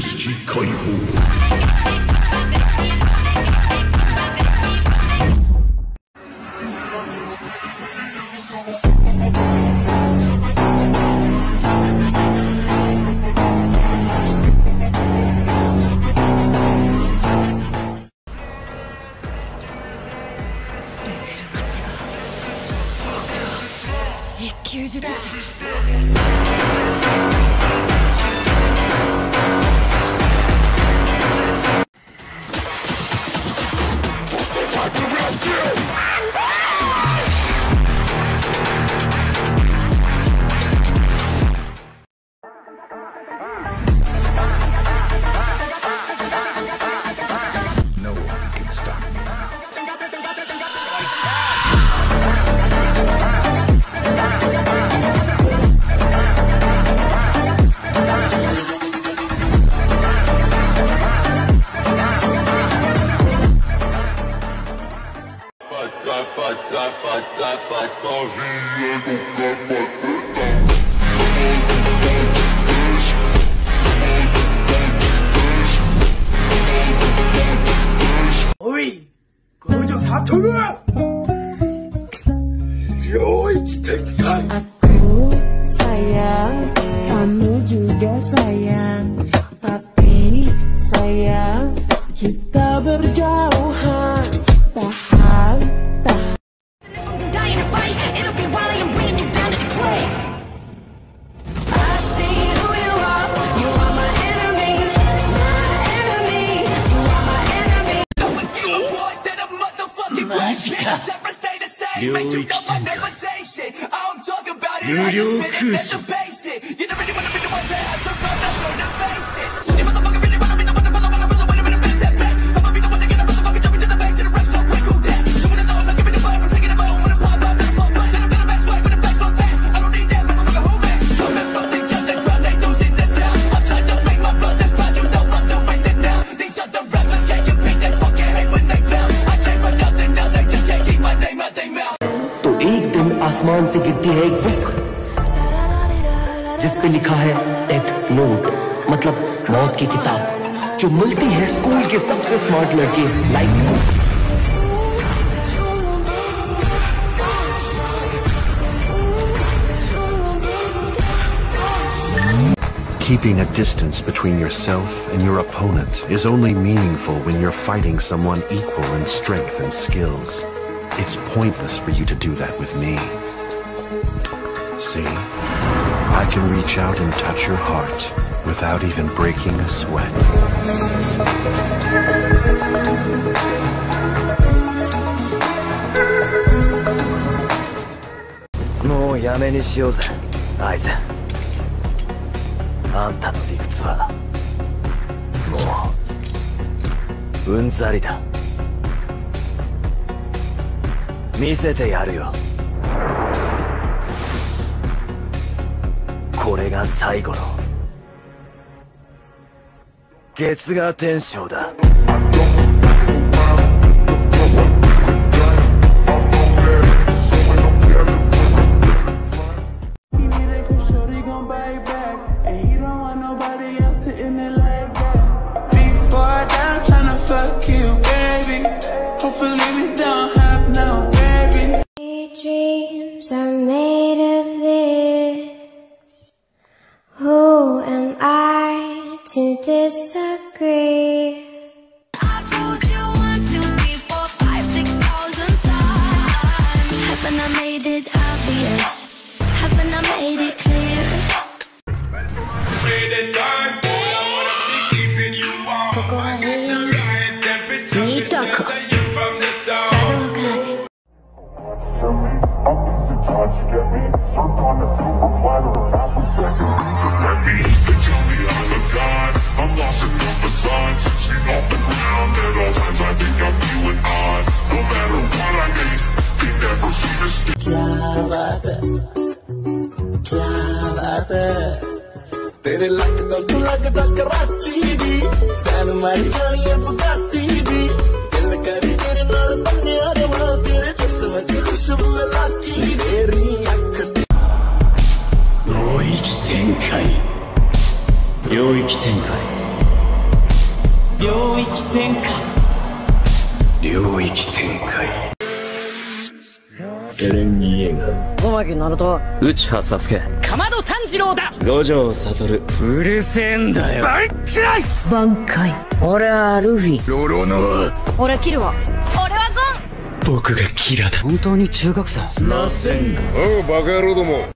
術式解放 I can rescue 어이, 거저 사토르! 요이, 텐kan! Aku sayang, kamu juga sayang Tapi sayang, kita berjauhan Tahan, tahan yeah. New, New York. New it. आसमान से गिरती है एक बुक जिस पे लिखा है डेथ नोट मतलब मौत की किताब जो मिलती है स्कूल के सबसे स्मार्ट लड़के like Keeping a distance between yourself and your opponent is only meaningful when you're fighting someone equal in strength and skills. It's pointless for you to do that with me. See? I can reach out and touch your heart without even breaking a sweat. もうやめにしようぜアイゼンあんたの理屈はもううんざりだ見せてやるよこれが最後の月が天章だ。this uh... क्या बात है क्या बात है तेरे लगदा तू लगदा कराची दी फैन मारी जानी है बुगाटी दी दिल करी तेरे नाल बन्ने रवा तेरे जिस्म च खुशबू लाची तेरी अख 領域展開領域展開領域展開領域展開 エレン・イエガ小牧ナルト内葉サスケかまど炭治郎だ！五条悟。うるせえんだよ。バイキライ挽回。俺はルフィ。ロロノ俺キルは俺はゴン。僕がキラだ。本当に中学生？ませんおうバカ野郎ども